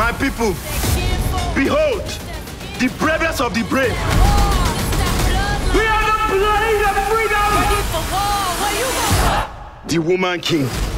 My people, behold, the bravest of the brave. We are the blade of freedom! The woman king.